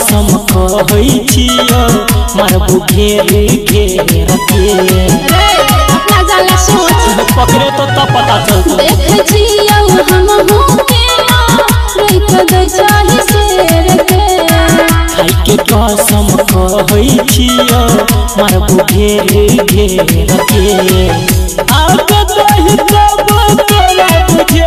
मौसम कहै छियो मारबो घेर घेर के पकड़े तो तब पता चलतो। देखे छियो हम के दे चाहे शेर के। खाई के कसम कहै छियो मारबो घेर घेर के आके तो दही तब तोरा बुझे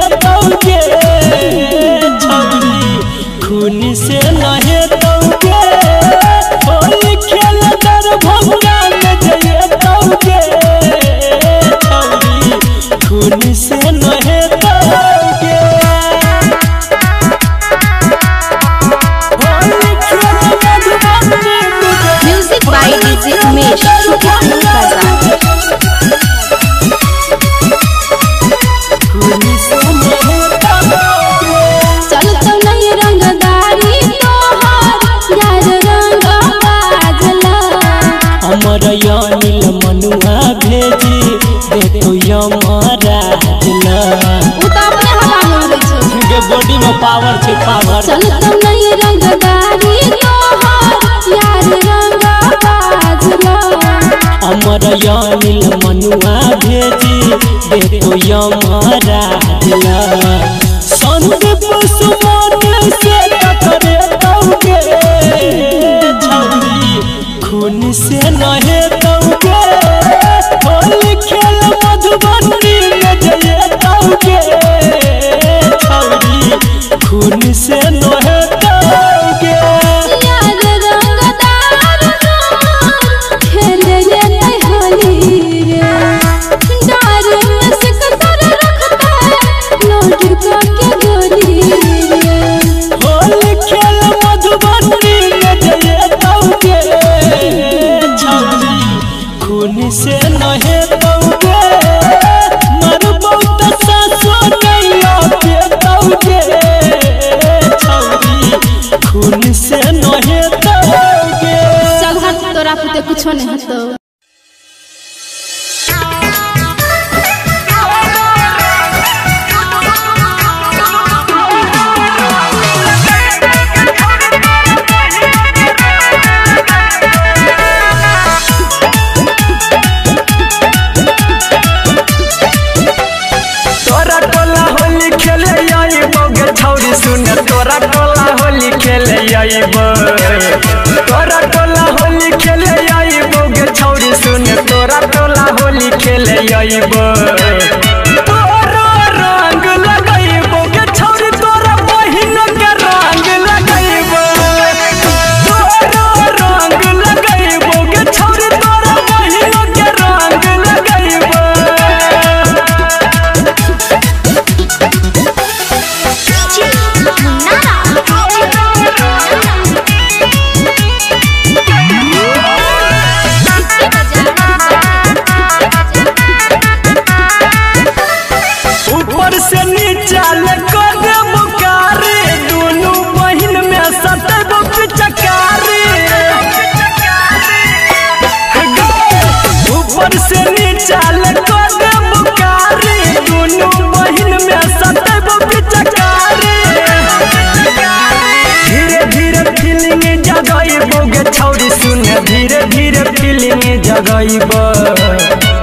में पावर छे पावर। चल तो नहीं यार रंग अमर मनुआ भेजी देखो यमरा। तोरा टोला होली खेले आईब गे छौरी सुन। तोरा टोला होली खेले आईब लगाई बा।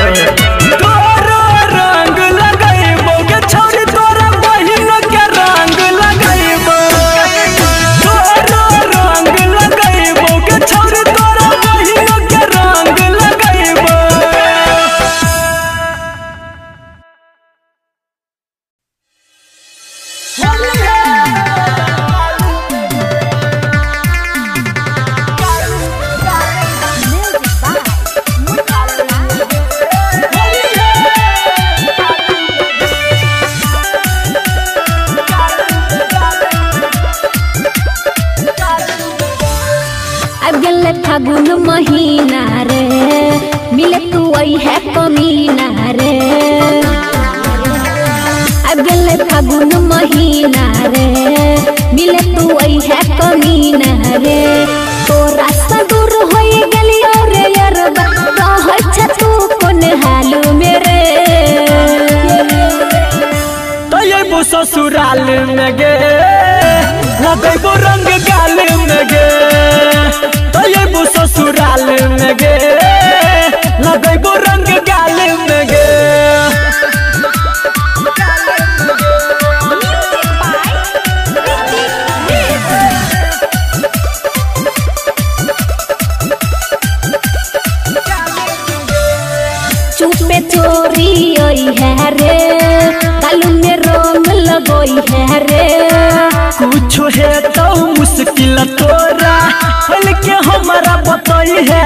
है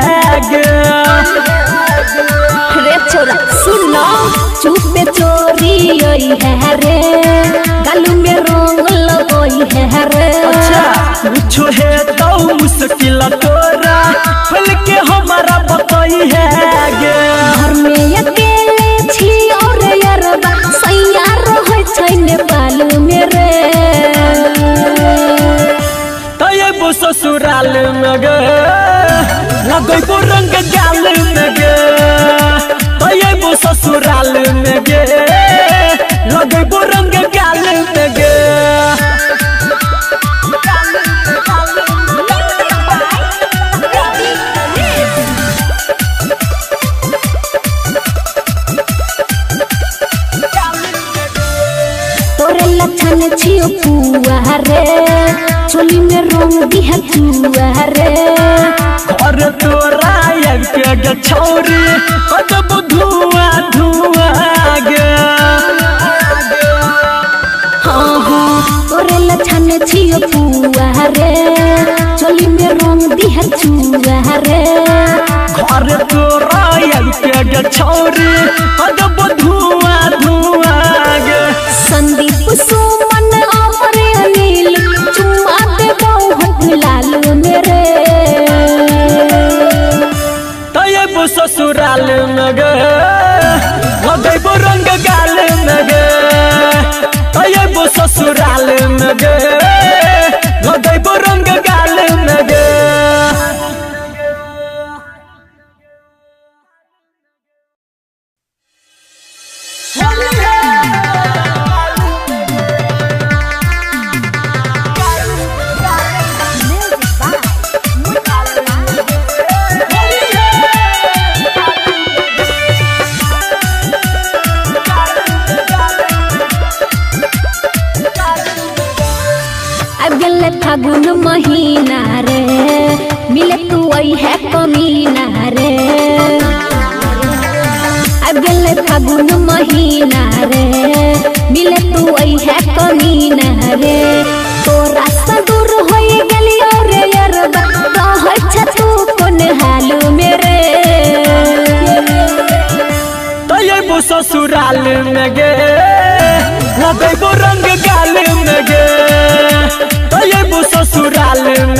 रे छोरा सुन सुनो चुपे चोरी ओई है रे। कालू में रंग लगोई है रे। कुछ है तो मुश्किल तोरा हल के हमारा बताई है गे घर में अकेले छी और यरबा सैया रहै छै नेपाल में रे तो तयबो ससुराल में गे लगैबो रंग गाल में गे तयबो ससुराल में गे। लक्षण छियो पुआ रे। चोली में रंग दिहा चुआ रे। घर तोरा आब के छौरी कदब धुआ धुआ गे हाँ हाँ तोरे लक्षण छियो पुआ रे। चोली में रंग दिहा चुआ रे। घर तोरा आब के छौरी धुआ धुआ लाल मेरे। तयब ससुराल में गे लगैबो रंग गाल में तयबो ससुराल में गेले फागुन महीना रे। मिले तू आई है कमीना रे। अब गेले फागुन महीना रे। मिले तू आई है कमीना रे। तोरा से दूर होई गेलियो रे यरबा कहै छ तू कोन हाल मेरे? तयबो ससुराल में गे लगैबो रंग गाल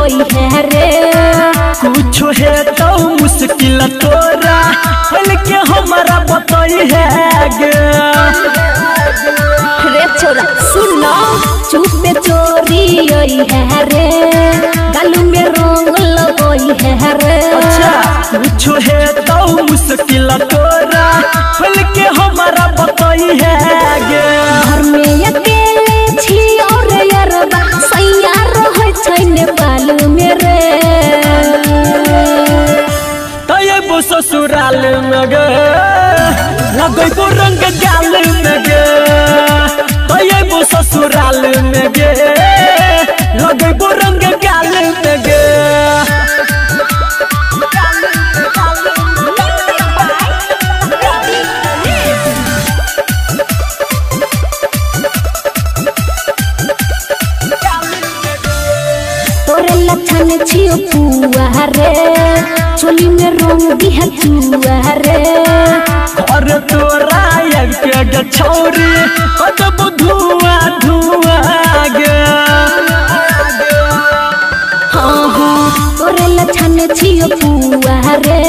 रंग है रे कुछ है तो मुश्किल तोरा हल के हमारा बताई है गे रे छोरा सुनो चुपे चोरी ओई है रे गालू में रंग लगोई है रे कुछ है तो मुश्किल तोरा हल के हमारा बताई है गे ससुराल में गे लगैबो रंग गाल में गे तयबो ससुराल में लक्षण छियो पुआ रे चोली में रंग दिहा चुआ रे और तोरा एक के छौरी कदब धुआँ धुआँ गे हाँ हाँ तोरे लक्षण छियो पुआ रे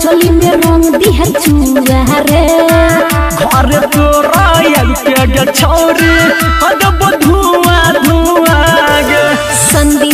चोली में रंग दिहा चुआ रे घर तोरा एक के छौरी कदब धुआँ धुआँ गे संदीप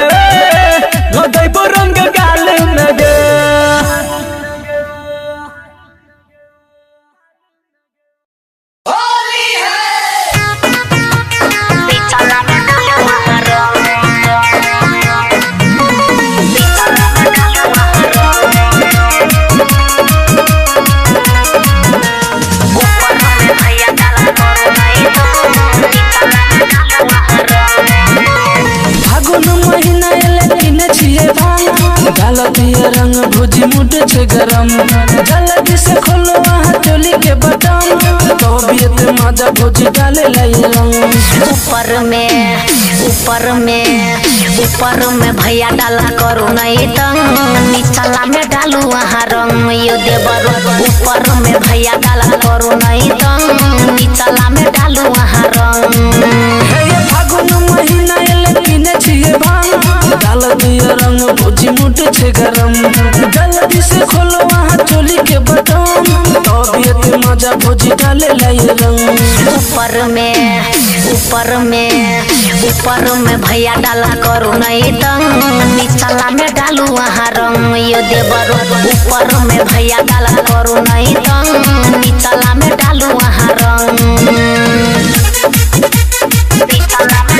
भुजी डाले ऊपर में ऊपर में ऊपर में भैया डाला करू नहीं तंग निचला में डालू वहाँ रंग यो देवर। ऊपर में भैया डाला करू नहीं तंग निचला में डालू वहाँ रंग। हे ये फागुन महीना एले किने छिए भाँग। गलतिया रंग भुजी मुट छे गरम। जल्दी से खोलो वहाँ चोली के बटन मज़ा भुजी डाले लाई रंग। ऊपर में ऊपर में ऊपर में भैया डाला करू नहीं तंग निचला में डालू वहाँ रंग, यो देवर। ऊपर में भैया डाला करू नहीं तंग निचला में डालू वहाँ रंग। निचला में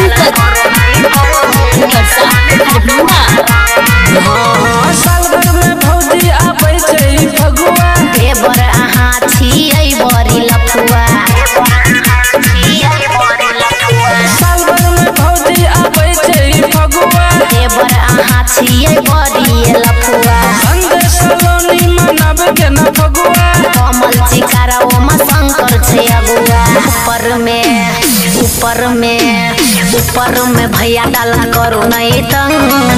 में डालू चिकारा ओमा शंकर छे अगुआ ऊपर में ऊपर में ऊपर में भैया डाला करू नहीं तंग।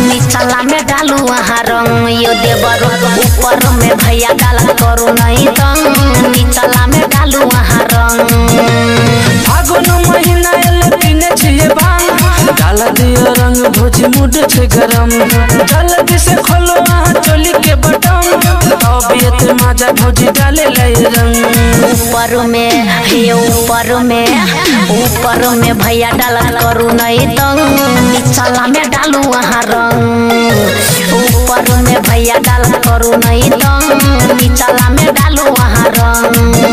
नीचला में डालू वहाँ रंग, यो देवर ऊपर में भैया डाला करू नहीं तंग। नीचला में डालू वहाँ रंग। फागुन महीना एल पीने छिए बांग। डाला दियो रंग, भोज मुड छे गरम। जल्दी से खोलो वहाँ चोली मज़ा भौजी डाले ऊपर में हे ऊपर में ऊपर में भैया डाला करू नहीं तंग. चला में डालू वहाँ रंग. ऊपर में भैया डाला करू नहीं तंग. चला में डालू वहाँ रंग.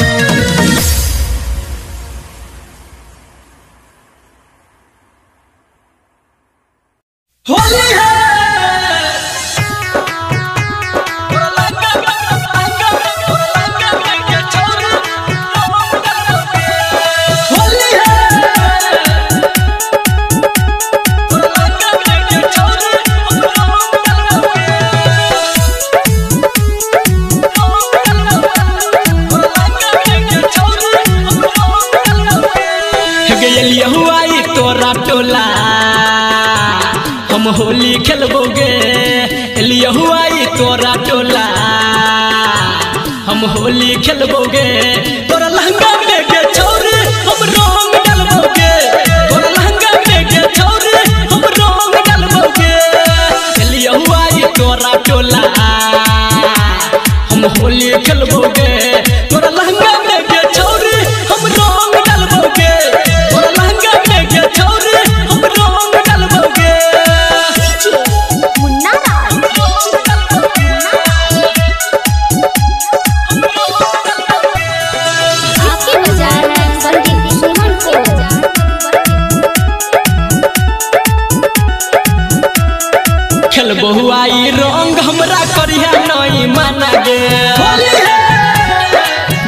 हमरा करिया नहीं माना गे।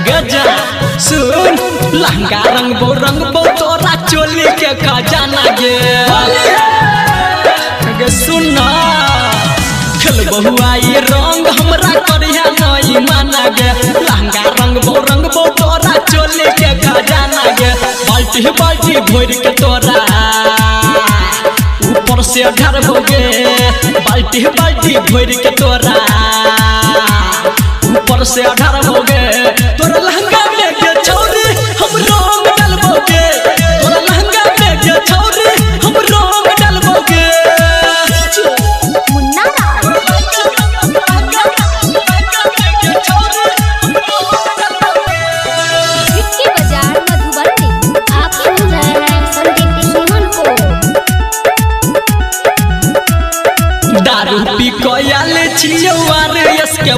गजा सुन लहंगा रंग बो रंग बो तोरा चोली के खजाना गे। गे सुन खेल बहुआई रंग हमरा करिया नहीं माना गे। लहंगा रंग बो रंग बो तोरा चोली के खजाना गे। बाल्टी बाल्टी भोर के तोरा। से ढर होगे बाल्टी बाल्टी भर के तोरा। ऊपर से ढर होगे तोरा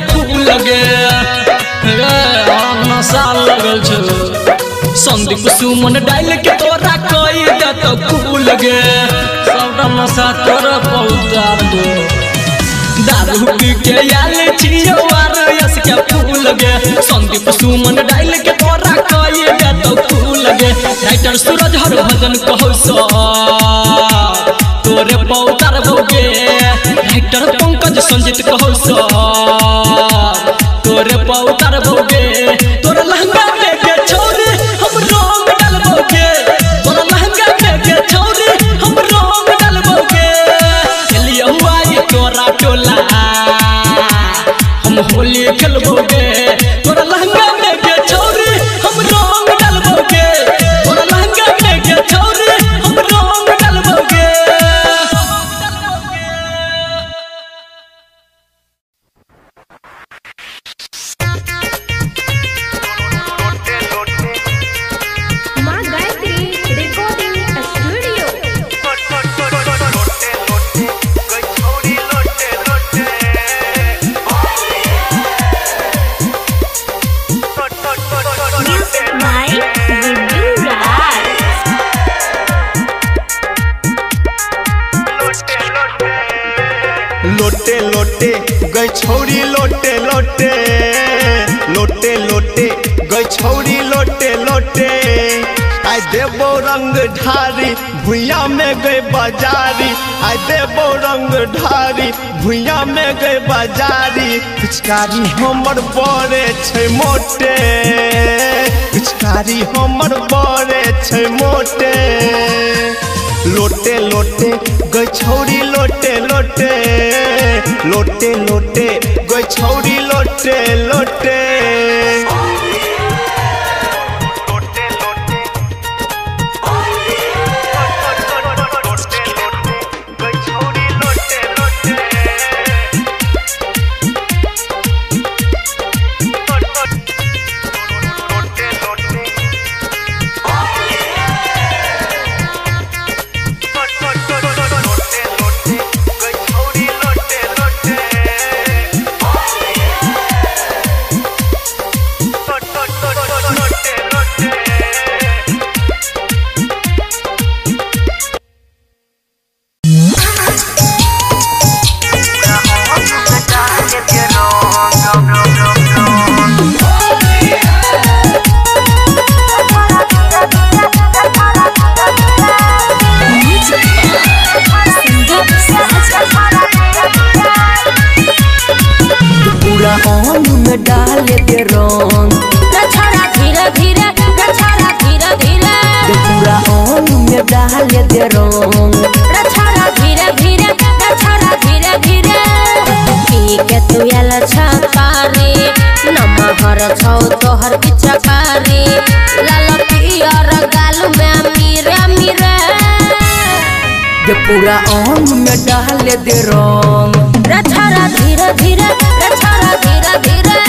इसके लगे। नशा लगल संदीप सुमन डाल के तोरा कोई दत फूल लगे। नशा तोरा पौतार दो के आल लगे। संदीप सुमन डाल के तोरा कोई दत फूल लगे। राइटर सूरज हर भजन कहौ सा संजीत कहो सो तोरे पौतार भोगे तोरा लहंगा में के छोरे हम रोम डाल भोगे तोरा लहंगा में के छोरे हम रोम डाल भोगे चलिए हुआ ये तोरा टोला, हम होली खेलबोगे लोटे लोटे, गई छौरी लोटे लोटे। आई देबो रंग ढारी, भुइया में गई बाजारी। आई देबो रंग ढारी, भुइया में गई बाजारी। पिचकारी हमर बड़े छै मोटे। पिचकारी हमर बड़े छै मोटे। लोटे लोटे गछौरी छौरी लोटे लोटे। लोटे लोटे गछौरी छौरी लोटे लोटे। में रंग। छोरा धीरे धीरे छोरा धीरे धीरे। पूरा अंग में डाल दे रंग। रे छोरा धीरे धीरे रे छोरा धीरे धीरे। के तू आल छकारी नमहर छौ तोहर पिछकारी लाल पियर गाल में मीरे मीरे। दे पूरा अंग में डाल दे रंग। छोरा धीरे धीरे छोरा धीरे धीरे।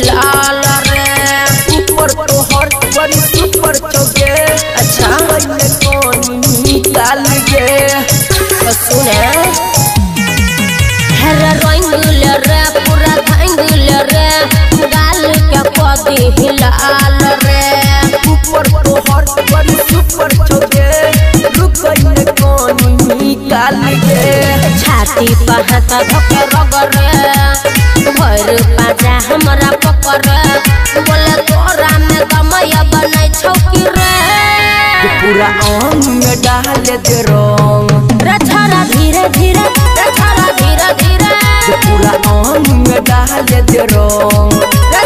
पूरा रंगुल रे। गाल के पदी हिलाल रे। ऊपर तोहर बड़ी सुपर चौके रुकैले कोनी निकाल गे छाती भर पाजा हमरा पकड़। बोले तोरा में कमैया बनै छौकी रे? पूरा अंग में डाल दे रंग रे छोरा धीरे धीरे रे धीरे धीरे। पूरा अंग में डाल दे रंग रे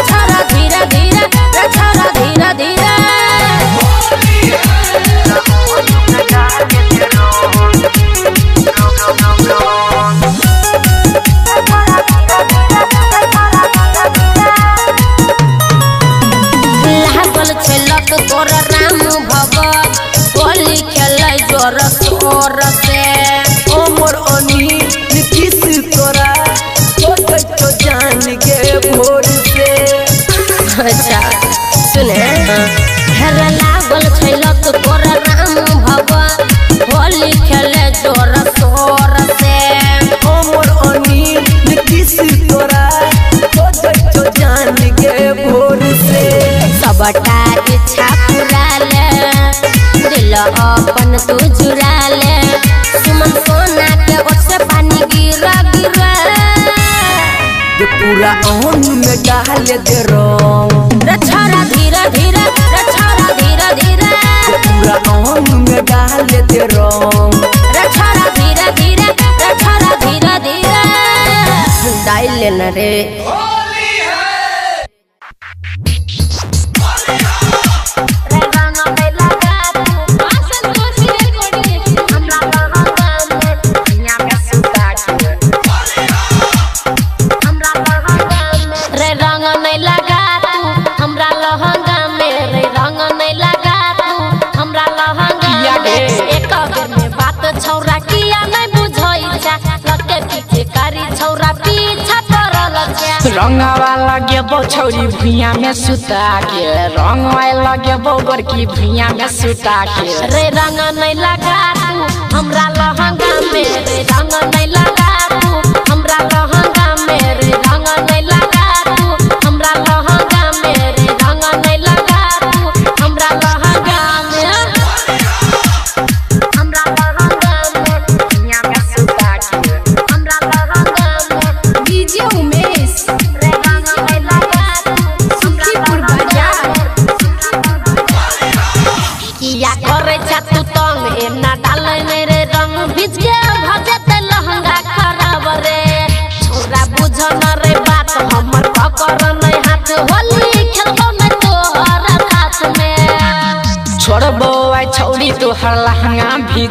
अपन तू चुरा ले सुमन सोना के ओर से पानी गिरा गिरा ये पूरा अंग में डाल दे रंग रे छोरा धीरे धीरे रे धीरे धीरे. पूरा अंग में डाल दे रंग रे धीरे धीरे रे धीरे धीरे. डाल लेना रे। रे रंगवा लगे बो छौरी भुइया में सुता के। रंगवा लगे बो गोरकी भुइया में सुता के। रे रंग नहीं लगा तू, हमरा लहंगा में। रे रंग नहीं लगा तू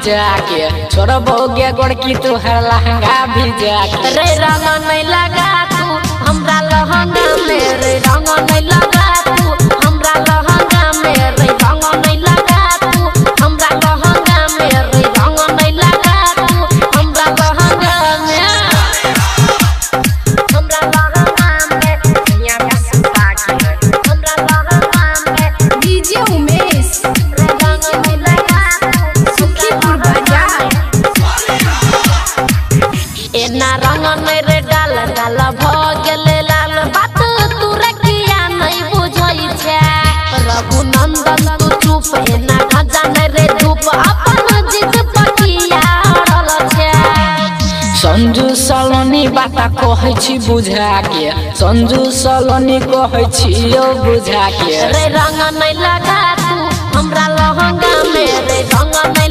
लहंगा छोड़ के गोड़की, तू हर लहंगा भी जाके रे रंग नहीं लगा तू, हमरा लहंगा में रे। रंग नहीं लगा पहना न धूप अपन जिद पकिया अड़ल छे संजू सलोनी बाता कहै छी बुझा के संजू सलोनी कहै छी यो बुझा के। रे रंग नै लगा तू हमरा लहंगा में रे रंग नै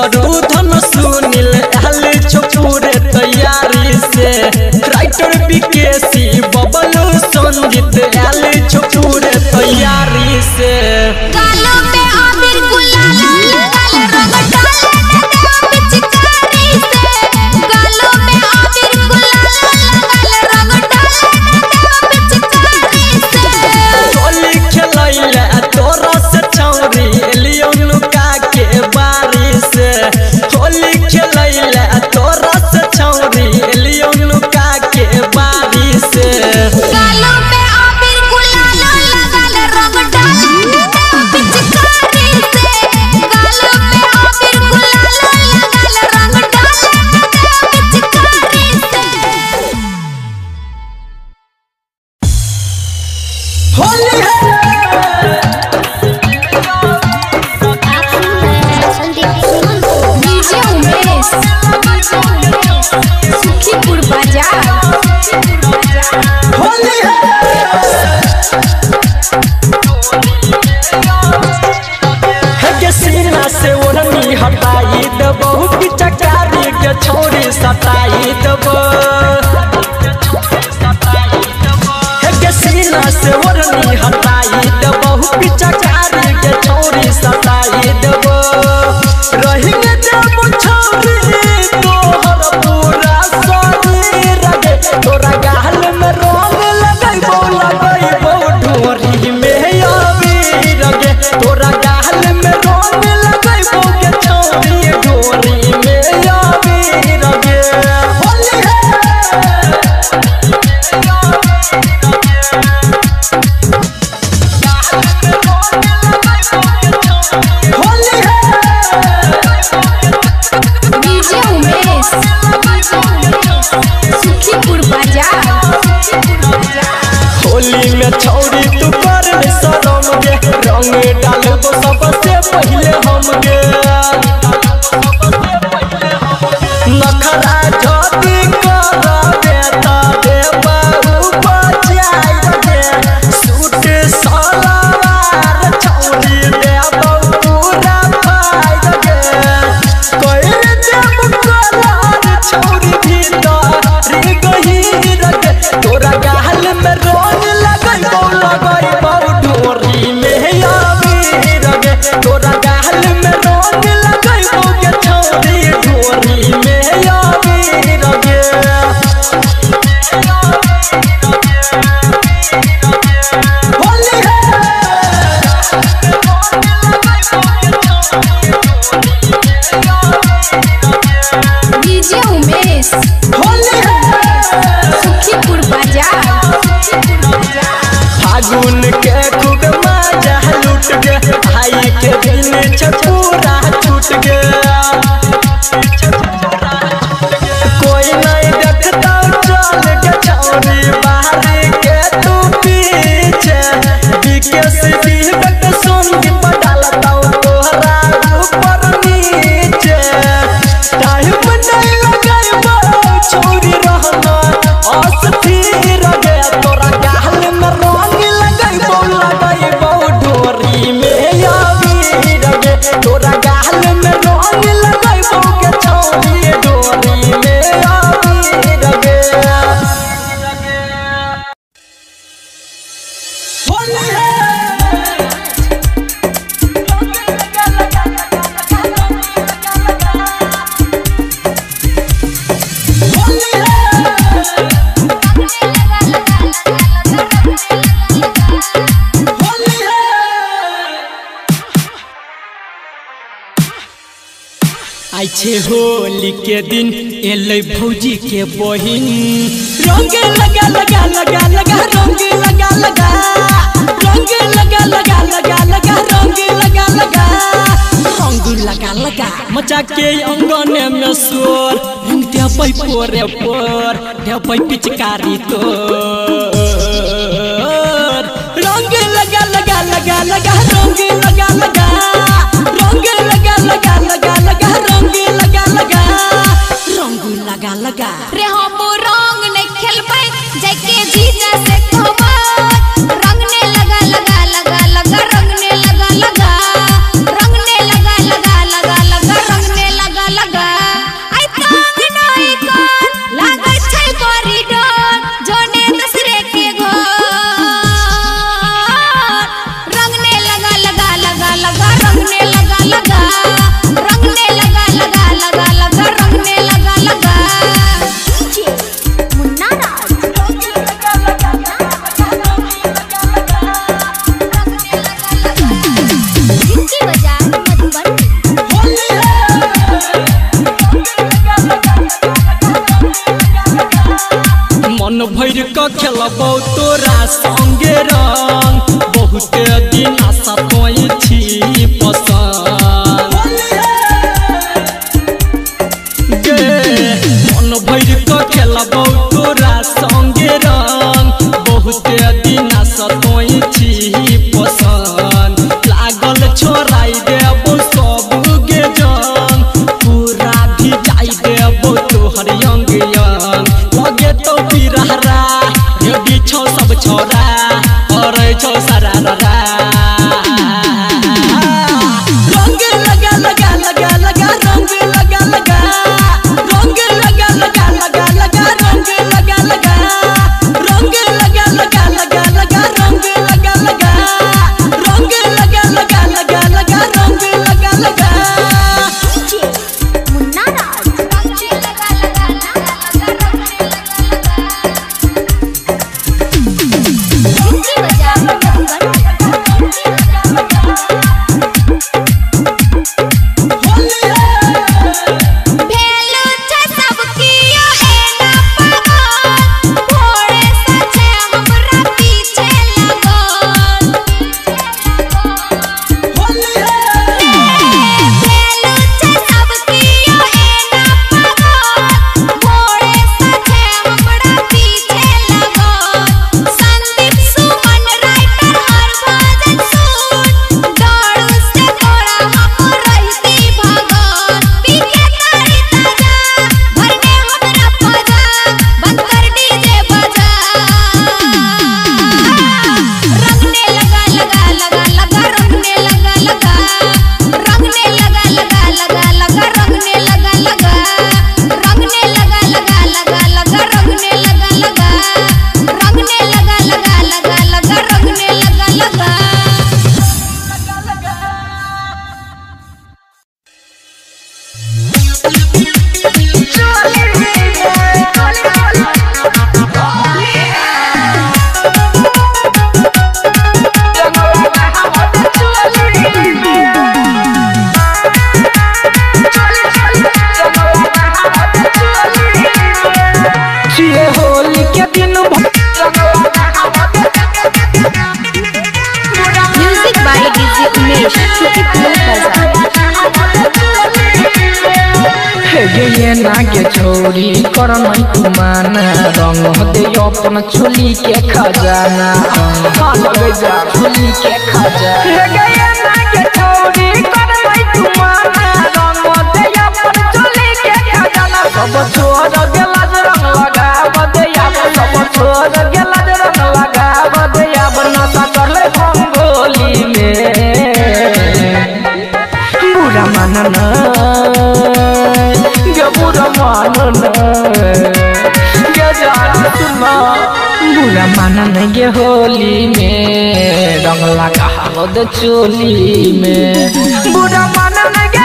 करू धन सुनील, हल छपूरे तैयारी से। राइटर बीकेसी बबलू संगीत, हल छपूरे तैयारी से। सताई दबहू पिचकारी के छोरी सताई तो के होली के दिन एल भौजी के बहिन रंग लगा लगा लगा लगा रंग लगा लगा रंग लगा लगा लगा लगा रंग लगा लगा रंग लगा लगा मचा के अंगने में सोर रंग पोरे पोर ढपई पिचकारी तो रंग लगा लगा लगा लगा रंग लगा लगा रंग लगा लगा लगा लगा रंग लगा लगा रंग लगा लगा। रे हम अपन चोली के खजाना। हाँ जा। चोली के खजाना। बुरा मानना गे होली में। रंग लगा हवद चोली में। बुरा मानना गे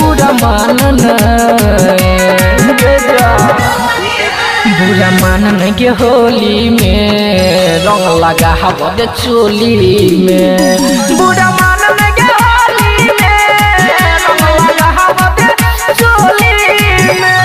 बुरा मानन बुरा मानन के होली में रंग लगा हवद चोली में। बुरा मानन के होली में रंग लगा हवद चोली में।